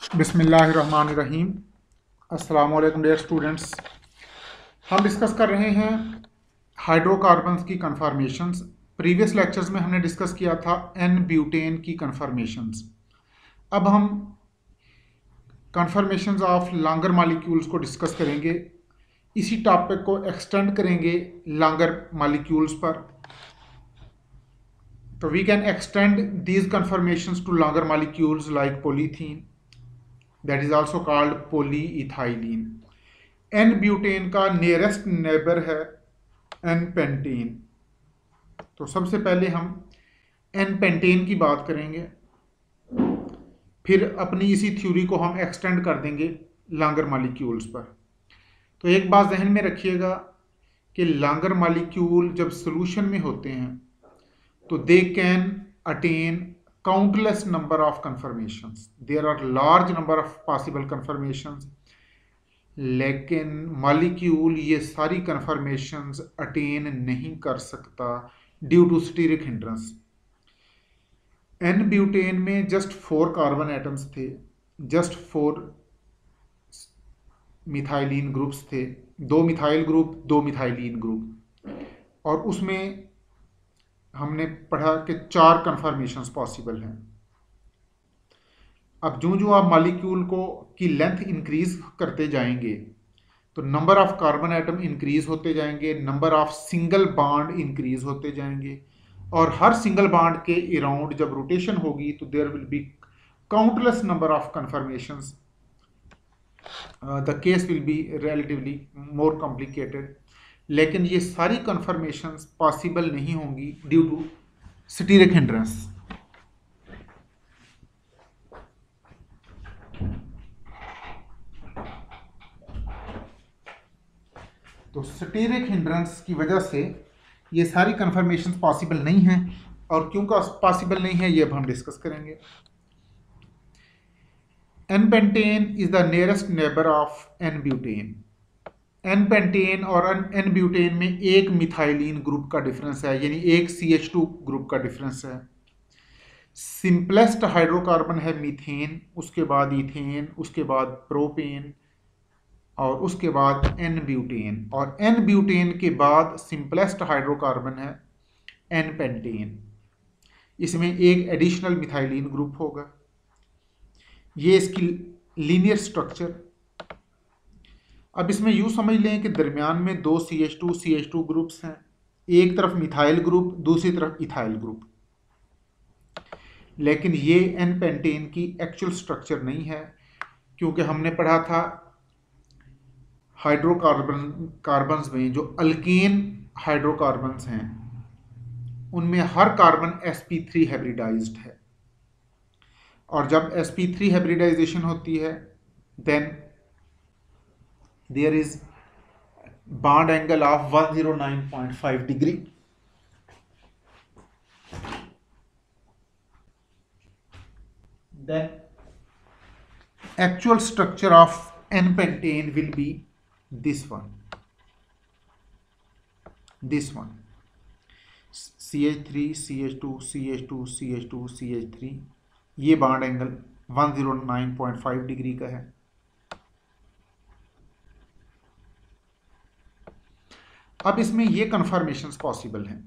बिसमीम अस्सलाम dear students. हम डिस्कस कर रहे हैं हाइड्रोकार्बन्स की कन्फर्मेशंस। प्रीवियस लेक्चर्स में हमने डिस्कस किया था एन ब्यूटेन की कन्फर्मेशंस। अब हम कन्फर्मेशंस ऑफ़ लॉन्गर मालिक्यूल्स को डिस्कस करेंगे। इसी टॉपिक को एक्सटेंड करेंगे लॉन्गर मालिक्यूल्स पर। तो we can extend these confirmations to longer molecules like polythene that is also called polyethylene n butane का नियरेस्ट नेबर है एन पेंटेन तो सबसे पहले हम एन पेंटेन की बात करेंगे। फिर अपनी इसी थ्योरी को हम एक्सटेंड कर देंगे लांगर मालिक्यूल्स पर। तो एक बात जहन में रखिएगा कि लांगर मालिक्यूल जब सोल्यूशन में होते हैं तो they can attain countless number of confirmations. There are large number of possible confirmations. लेकिन मालिक्यूल ये सारी कन्फर्मेशंस अटेन नहीं कर सकता due to steric hindrance n butane में जस्ट फोर कार्बन एटम्स थे जस्ट फोर मिथाइलिन ग्रुप्स थे, दो मिथाइल ग्रुप दो मिथाइलिन ग्रुप और उसमें हमने पढ़ा कि चार कन्फर्मेशन पॉसिबल हैं। अब जो जो आप मालिक्यूल को की लेंथ इंक्रीज करते जाएँगे तो number of carbon atom increase होते जाएँगे number of single bond increase होते जाएँगे, और हर सिंगल बाड के अराउंड जब रोटेशन होगी तो there will be countless number of conformations the case will be relatively more complicated लेकिन ये सारी कन्फर्मेशन पॉसिबल नहीं होंगी ड्यू टू स्टीरिक हिंड्रेंस तो स्टीरिक हिंड्रेंस की वजह से ये सारी कन्फर्मेशन पॉसिबल नहीं हैं और क्यों का पॉसिबल नहीं है, ये अब हम डिस्कस करेंगे. N pentane is the nearest neighbour of n butane n pentane और एन ब्यूटेन में एक मिथाइलिन ग्रुप का डिफरेंस है, यानी एक सी एच टू ग्रुप का डिफरेंस है। सिंपलेस्ट हाइड्रोकार्बन है मीथेन उसके बाद इथेन उसके बाद प्रोपेन और उसके बाद एन ब्यूटेन और एन ब्यूटेन के बाद सिंपलेस्ट हाइड्रोकार्बन है एन पेंटेन इसमें एक एडिशनल मिथाइलिन ग्रुप होगा। ये इसकी लीनियर स्ट्रक्चर अब इसमें यूँ समझ लें कि दरमियान में दो C H two C H two groups हैं। एक तरफ़ मिथाइल ग्रुप दूसरी तरफ़ इथाइल ग्रुप लेकिन ये एन पेंटेन की एक्चुअल स्ट्रक्चर नहीं है, क्योंकि हमने पढ़ा था हाइड्रोकार्बन कार्बन्स में जो अल्केन हाइड्रोकार्बन्स हैं, उनमें हर कार्बन sp3 हाइब्रिडाइज्ड है। और जब sp3 हाइब्रिडाइजेशन होती है then there is bond angle of 109.5 degree then actual structure of n-pentane will be this one this one CH3 CH2 CH2 CH2 CH3 ये बॉन्ड एंगल 109.5 डिग्री का है अब इसमें ये कन्फर्मेशन पॉसिबल हैं।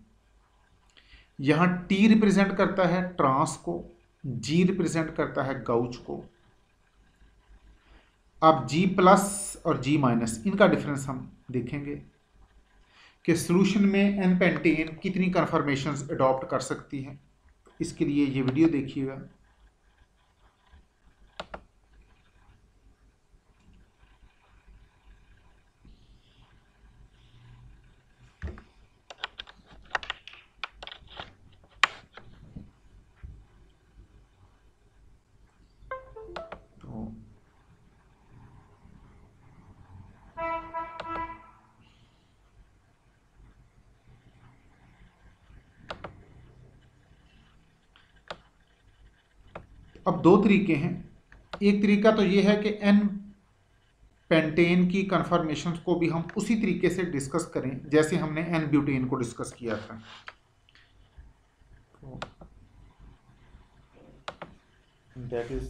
यहाँ टी रिप्रेजेंट करता है ट्रांस को जी रिप्रेजेंट करता है गाउच को। अब जी प्लस और जी माइनस इनका डिफरेंस हम देखेंगे कि सोल्यूशन में एन पेंटेन कितनी कन्फर्मेशन अडॉप्ट कर सकती है। इसके लिए ये वीडियो देखिएगा। अब दो तरीके हैं। एक तरीका तो ये है कि एन पेंटेन की कन्फर्मेशन को भी हम उसी तरीके से डिस्कस करें, जैसे हमने एन ब्यूटेन को डिस्कस किया था। दैट इज़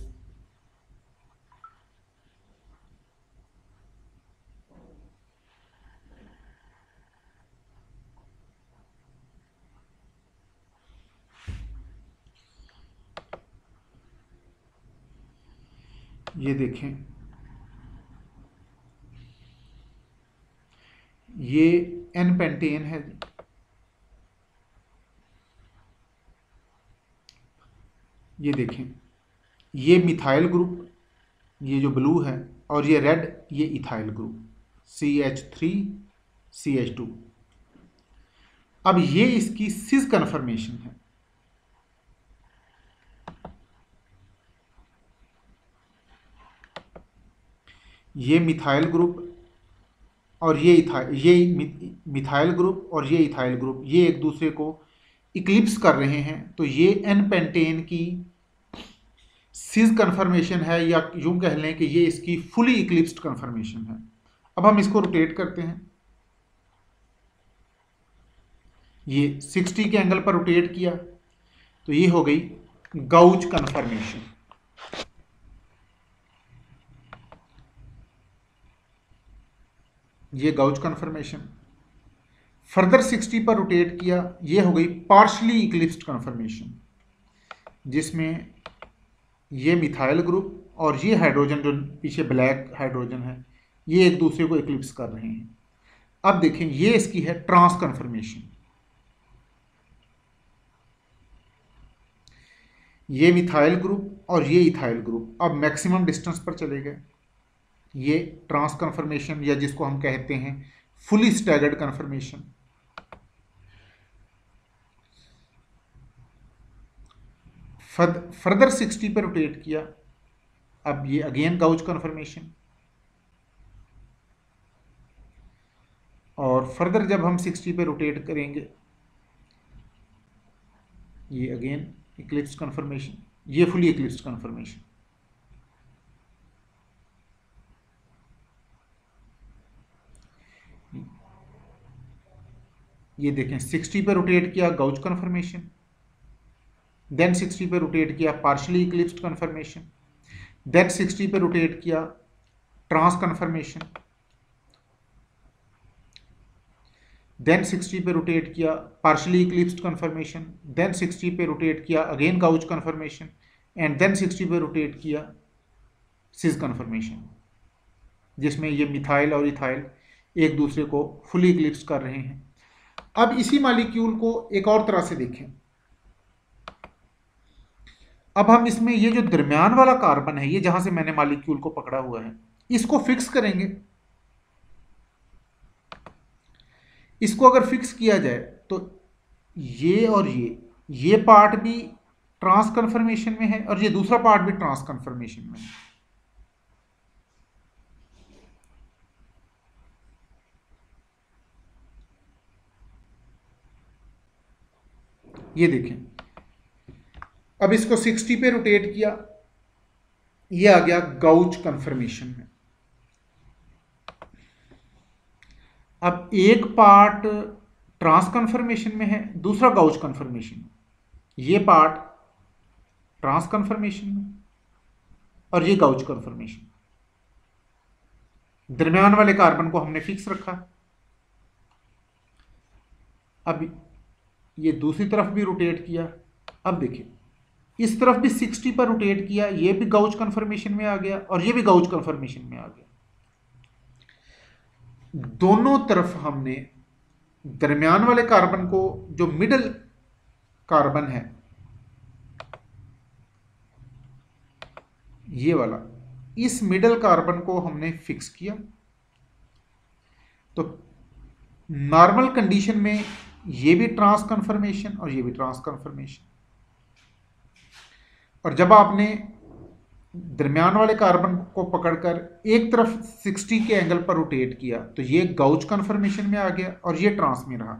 ये देखें। ये एन पेंटेन है। ये देखें। ये मिथाइल ग्रुप ये जो ब्लू है, और ये रेड ये ethyl group C H three C H two अब ये इसकी सिस कन्फर्मेशन है। ये मिथाइल ग्रुप और ये इथाइल ये मिथाइल ग्रुप और ये इथाइल ग्रुप, ये एक दूसरे को इक्लिप्स कर रहे हैं। तो ये एन पेंटेन की सिज कन्फर्मेशन है या यूँ कह लें कि ये इसकी फुली इक्लिप्स्ड कन्फर्मेशन है। अब हम इसको रोटेट करते हैं। ये 60 के एंगल पर रोटेट किया तो ये हो गई गाउच कन्फर्मेशन ये गाउच कन्फर्मेशन फर्दर 60 पर रोटेट किया, ये हो गई पार्शली इक्लिप्स्ड कन्फर्मेशन जिसमें ये मिथाइल ग्रुप और ये हाइड्रोजन जो पीछे ब्लैक हाइड्रोजन है, ये एक दूसरे को इक्लिप्स कर रहे हैं। अब देखें, ये इसकी है ट्रांस कन्फर्मेशन ये मिथाइल ग्रुप और ये इथाइल ग्रुप अब मैक्सिमम डिस्टेंस पर चले गए। ये ट्रांस कन्फर्मेशन या जिसको हम कहते हैं फुली स्टैगर्ड कन्फर्मेशन फर्दर 60 पर रोटेट किया। अब ये अगेन गाउच कन्फर्मेशन और फर्दर जब हम 60 पे रोटेट करेंगे, ये अगेन इक्लिप्स कन्फर्मेशन ये फुली इक्लिप्स कन्फर्मेशन ये देखें 60 पे रोटेट किया गाउच कन्फर्मेशन देन 60 पे रोटेट किया पार्शली इक्लिप्स्ड कन्फर्मेशन देन 60 पे रोटेट किया ट्रांस कन्फर्मेशन देन 60 पे रोटेट किया पार्शली इक्लिप्स कन्फर्मेशन देन 60 पे रोटेट किया again gauche confirmation and then 60 पे रोटेट किया सिज कन्फर्मेशन जिसमें ये मिथाइल और इथाइल एक दूसरे को फुली इक्लिप्स कर रहे हैं। अब इसी मालिक्यूल को एक और तरह से देखें। अब हम इसमें ये जो दरमियान वाला कार्बन है, ये जहाँ से मैंने मालिक्यूल को पकड़ा हुआ है, इसको फिक्स करेंगे। इसको अगर फिक्स किया जाए तो ये और ये ये पार्ट भी ट्रांस कन्फर्मेशन में है और ये दूसरा पार्ट भी ट्रांस कन्फर्मेशन में है। ये देखें। अब इसको 60 पे रोटेट किया। ये आ गया गाउच कंफर्मेशन में। अब एक पार्ट ट्रांस कन्फर्मेशन में है, दूसरा गाउच कन्फर्मेशन ये पार्ट ट्रांस कन्फर्मेशन में और ये गाउच कन्फर्मेशन दरमियान वाले कार्बन को हमने फिक्स रखा। अब ये दूसरी तरफ़ भी रोटेट किया। अब देखिए, इस तरफ़ भी 60 पर रोटेट किया, ये भी गाउच कन्फर्मेशन में आ गया और ये भी गाउच कन्फर्मेशन में आ गया। दोनों तरफ़ हमने दरमियान वाले कार्बन को, जो मिडल कार्बन है, ये वाला, इस मिडल कार्बन को हमने फिक्स किया। तो नॉर्मल कंडीशन में ये भी ट्रांस कन्फर्मेशन और ये भी ट्रांस कन्फर्मेशन और जब आपने दरमियान वाले कार्बन को पकड़कर एक तरफ़ 60 के एंगल पर रोटेट किया तो ये गाउच कन्फर्मेशन में आ गया और ये ट्रांस में रहा।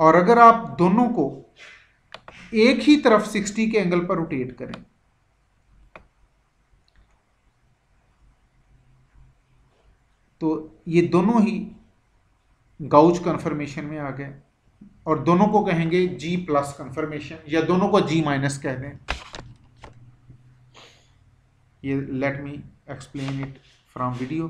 और अगर आप दोनों को एक ही तरफ़ 60 के एंगल पर रोटेट करें तो ये दोनों ही गाउच कन्फर्मेशन में आ गए। और दोनों को कहेंगे जी प्लस कंफर्मेशन या दोनों को जी माइनस कह दें। ये let me explain it from video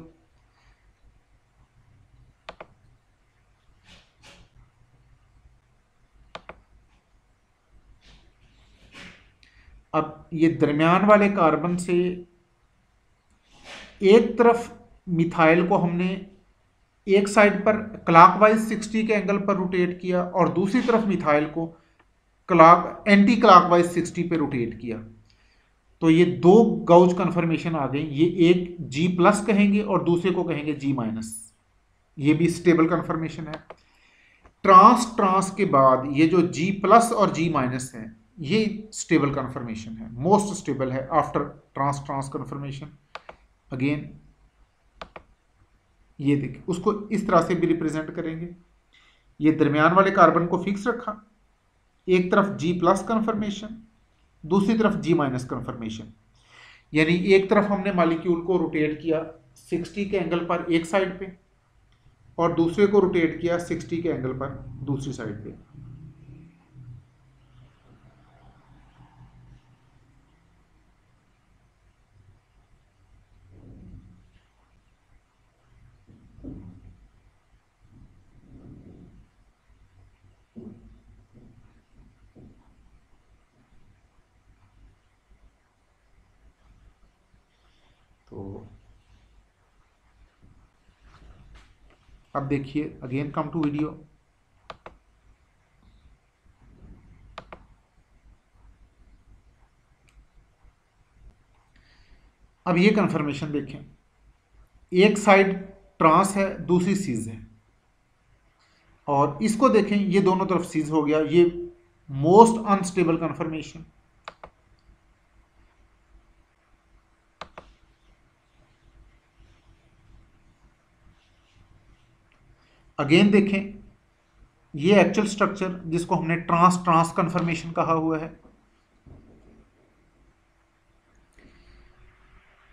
अब ये दरमियान वाले कार्बन से एक तरफ़ मिथाइल को हमने एक साइड पर क्लॉकवाइज 60 के एंगल पर रोटेट किया और दूसरी तरफ़ मिथाइल को क्लॉक एंटी क्लॉकवाइज 60 पे रोटेट किया। तो ये दो गाउज कन्फर्मेशन आ गई। ये एक जी प्लस कहेंगे और दूसरे को कहेंगे जी माइनस ये भी स्टेबल कन्फर्मेशन है। ट्रांस ट्रांस के बाद ये जो जी प्लस और जी माइनस है, ये स्टेबल कन्फर्मेशन है। मोस्ट स्टेबल है after trans trans conformation again ये देखिए, उसको इस तरह से भी रिप्रेजेंट करेंगे। ये दरमियान वाले कार्बन को फिक्स रखा। एक तरफ़ जी प्लस कन्फर्मेशन दूसरी तरफ़ जी माइनस कन्फर्मेशन यानी एक तरफ़ हमने मालिक्यूल को रोटेट किया 60 के एंगल पर एक साइड पे, और दूसरे को रोटेट किया 60 के एंगल पर दूसरी साइड पे। अब देखिए अगेन कम टू वीडियो अब ये कंफर्मेशन देखें। एक साइड ट्रांस है, दूसरी सीज है। और इसको देखें, ये दोनों तरफ़ सीज हो गया। ये मोस्ट अनस्टेबल कंफर्मेशन अगेन देखें, ये एक्चुअल स्ट्रक्चर जिसको हमने ट्रांस ट्रांस कन्फर्मेशन कहा हुआ है,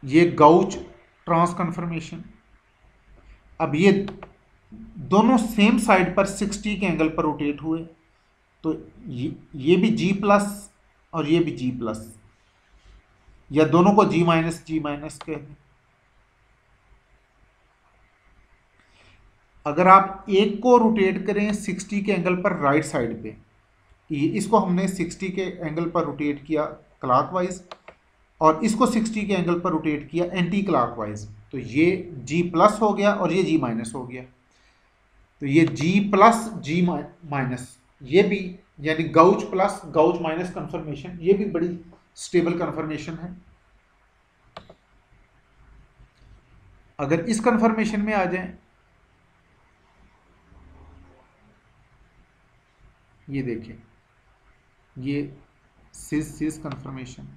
ये गाउच ट्रांस कन्फर्मेशन अब ये दोनों सेम साइड पर 60 के एंगल पर रोटेट हुए तो ये ये भी जी प्लस और ये भी जी प्लस या दोनों को जी माइनस जी माइनस कहते हैं अगर आप एक को रोटेट करें 60 के एंगल पर राइट साइड पे इसको हमने 60 के एंगल पर रोटेट किया क्लॉकवाइज और इसको 60 के एंगल पर रोटेट किया एंटी क्लॉकवाइज तो ये जी प्लस हो गया और ये जी माइनस हो गया. तो ये जी प्लस जी माइनस ये भी यानी gauche plus gauche minus conformation ये भी बड़ी स्टेबल कन्फर्मेशन है. अगर इस कन्फर्मेशन में आ जाएँ ये देखिए ये सिस सिस कंफर्मेशन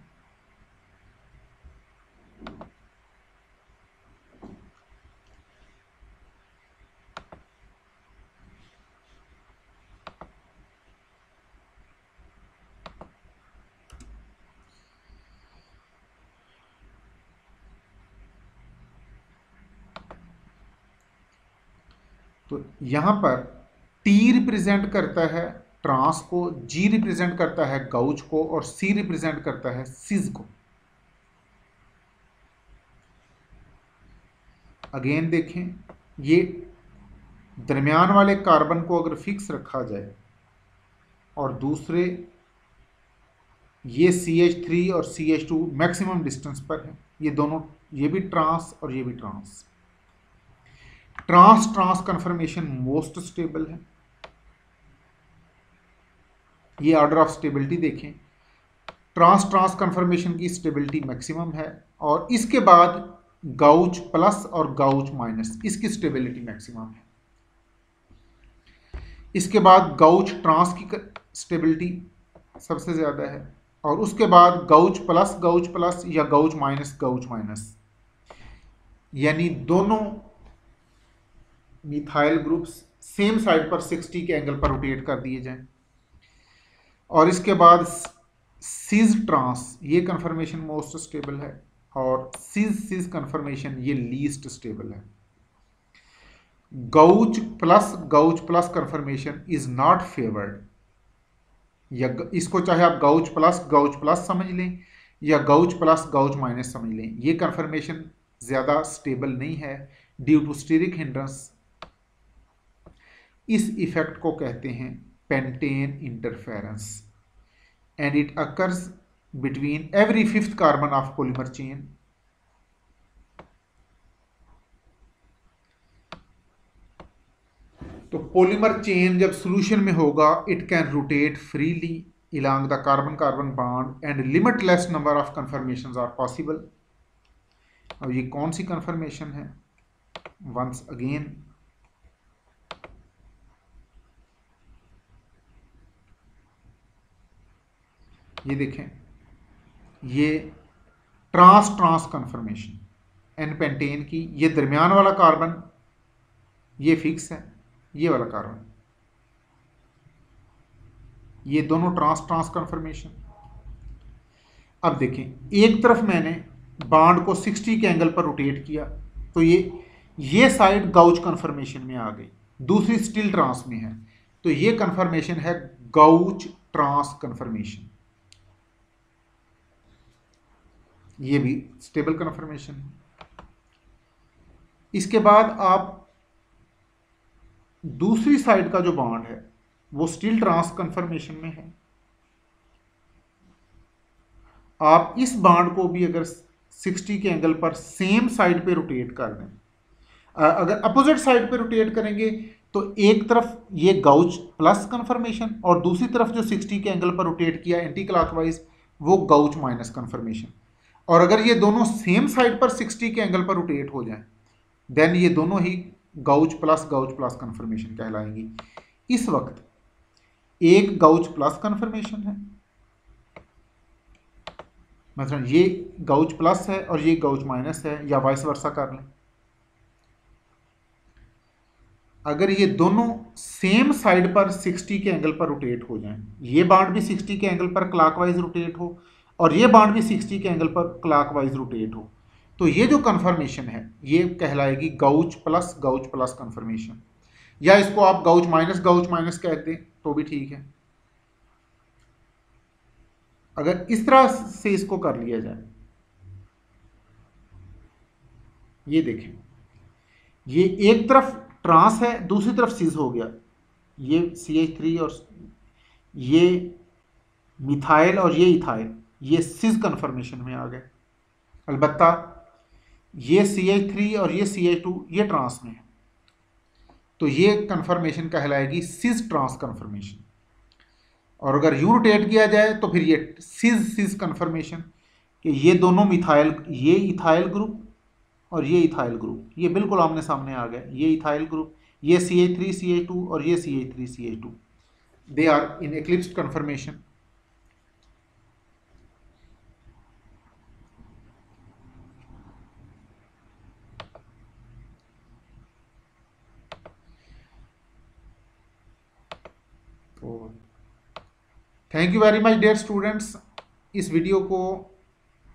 तो यहाँ पर टी रिप्रेजेंट करता है ट्रांस को जी रिप्रेजेंट करता है गाउच को और सी रिप्रेजेंट करता है सिज को। अगेन देखें, ये दरमियान वाले कार्बन को अगर फिक्स रखा जाए और दूसरे ये सी एच थ्री और C H two maximum distance पर है, ये दोनों, ये भी ट्रांस और ये भी trans. Trans trans conformation most stable है। ये ऑर्डर ऑफ़ स्टेबिलिटी देखें। ट्रांस ट्रांस कन्फर्मेशन की स्टेबिलिटी मैक्सिमम है और इसके बाद गाउच प्लस और गाउच माइनस इसकी स्टेबिलिटी मैक्सिमम है। इसके बाद गाउच ट्रांस की स्टेबिलिटी सबसे ज़्यादा है और उसके बाद गाउच प्लस गाउच प्लस या गाउच माइनस गाउच माइनस यानी दोनों मिथाइल ग्रुप्स सेम साइड पर 60 के एंगल पर रोटेट कर दिए जाएँ। और इसके बाद सीज ट्रांस, ये कंफर्मेशन मोस्ट स्टेबल है, और सीज सीज कन्फर्मेशन ये लीस्ट स्टेबल है। Gauche plus gauche plus conformation is not favoured या इसको चाहे आप गाउच प्लस गाउच प्लस समझ लें, या गाउच प्लस गाउच माइनस समझ लें, ये कन्फर्मेशन ज़्यादा स्टेबल नहीं है ड्यू टू स्टीरिक हिंड्रेंस इस इफ़ेक्ट को कहते हैं pentane interference, and it occurs between every fifth carbon of polymer chain. तो पोलीमर चेन जब सॉल्यूशन में होगा it can rotate freely along the carbon carbon bond and limitless number of conformation are possible अब ये कौन सी conformation है? Once again ये देखें। ये trans trans conformation n pentane की, ये दरमियान वाला कार्बन ये फिक्स है, ये वाला कार्बन ये दोनों ट्रांस ट्रांस कन्फर्मेशन अब देखें, एक तरफ़ मैंने बाड को 60 के एंगल पर रोटेट किया तो ये ये साइड गाउच कन्फर्मेशन में आ गई, दूसरी स्टिल ट्रांस में है। तो ये कन्फर्मेशन है गाउच ट्रांस कन्फर्मेशन ये भी स्टेबल कन्फर्मेशन है। इसके बाद आप दूसरी साइड का जो बॉन्ड है, वो स्टिल ट्रांस कन्फर्मेशन में है। आप इस बाड को भी अगर 60 के एंगल पर सेम साइड पे रोटेट कर दें अगर अपोजिट साइड पे रोटेट करेंगे तो एक तरफ़ ये गाउच प्लस कन्फर्मेशन और दूसरी तरफ़ जो 60 के एंगल पर रोटेट किया एंटी क्लॉकवाइज वो गाउच माइनस कन्फर्मेशन और अगर ये दोनों सेम साइड पर 60 के एंगल पर रोटेट हो जाएँ देन ये दोनों ही gauche plus gauche plus conformation कहलाएँगी। इस वक्त एक गाउच प्लस कन्फर्मेशन है। मतलब ये गाउच प्लस है और ये गाउच माइनस है, या वाइस वर्षा कर लें। अगर ये दोनों सेम साइड पर 60 के एंगल पर रोटेट हो जाएँ, ये बाड भी 60 के एंगल पर क्लॉकवाइज रोटेट हो और ये बाड भी 60 के एंगल पर क्लॉकवाइज रोटेट हो। तो ये जो कन्फर्मेशन है, ये कहलाएगी gauche plus gauche plus conformation या इसको आप गाउच माइनस गाउच माइनस कहते हैं तो भी ठीक है। अगर इस तरह से इसको कर लिया जाए, ये देखें। ये एक तरफ़ ट्रांस है, दूसरी तरफ़ सीज हो गया। ये सी एच थ्री और ये मिथाइल और ये इथाइल ये सिज कन्फर्मेशन में आ गए। अलबत्ता, ये सी एच थ्री और ये सी एच टू ये ट्रांस में है। तो ये कन्फर्मेशन कहलाएगी सिज ट्रांस कन्फर्मेशन और अगर यू रोटेट किया जाए तो फिर ये सिज सिज कन्फर्मेशन कि ये दोनों मिथाइल ये इथाइल ग्रुप और ये इथाइल ग्रुप ये बिल्कुल आमने सामने आ गए। ये इथाइल ग्रुप ये C H three C H two और ये C H three C H two they are in eclipse conformation तो thank you very much dear students इस वीडियो को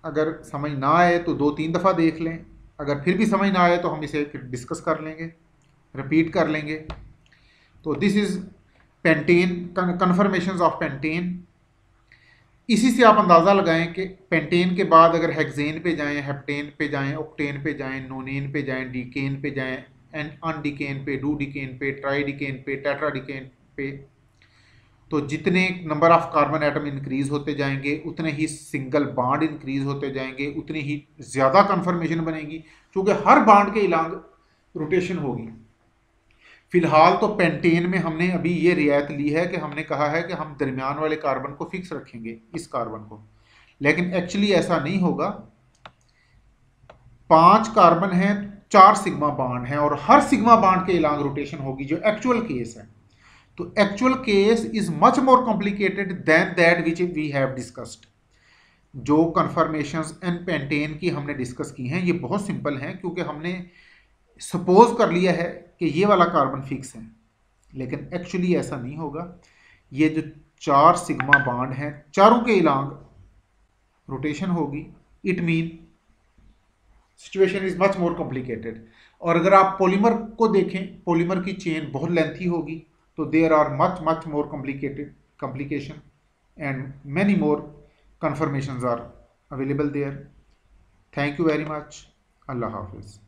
अगर समझ ना आए तो दो तीन दफ़ा देख लें। अगर फिर भी समझ ना आए तो हम इसे फिर डिस्कस कर लेंगे रिपीट कर लेंगे। तो this is pentane conformation of pentane इसी से आप अंदाज़ा लगाएँ कि पेंटेन के बाद अगर हेक्सेन पे जाएँ हेप्टेन पे जाएँ ऑक्टेन पे जाएँ नोनेन पे जाएँ डिकेन पे जाएँ एंड अनडिकेन पे डू डिकेन पे ट्राई डिकेन पे टेट्राडिकेन पे तो जितने number of carbon atom increase होते जाएँगे, उतने ही सिंगल बाड इंक्रीज होते जाएँगे, उतनी ही ज़्यादा कन्फर्मेशन बनेगी, क्योंकि हर बाड के इलांग रोटेशन होगी। फ़िलहाल तो पेंटेन में हमने अभी ये रियायत ली है कि हमने कहा है कि हम दरमियान वाले कार्बन को फिक्स रखेंगे, इस कार्बन को। लेकिन एक्चुअली ऐसा नहीं होगा। पाँच कार्बन हैं, चार सिग्मा बाड हैं, और हर सिग्मा बाड के इलांग रोटेशन होगी, जो एक्चुअल केस है। तो actual case is much more complicated than that which we have discussed जो कन्फर्मेशन एंड पेंटेन की हमने डिस्कस की हैं, ये बहुत सिंपल हैं क्योंकि हमने सपोज़ कर लिया है कि ये वाला कार्बन फिक्स है। लेकिन एक्चुअली ऐसा नहीं होगा। ये जो चार सिग्मा बाड हैं, चारों के इलांग रोटेशन होगी। It mean situation is much more complicated और अगर आप पॉलीमर को देखें पॉलीमर की चेन बहुत लेंथी होगी। So there are much, much more complicated complication and many more confirmations are available there. Thank you very much. Allah Hafiz.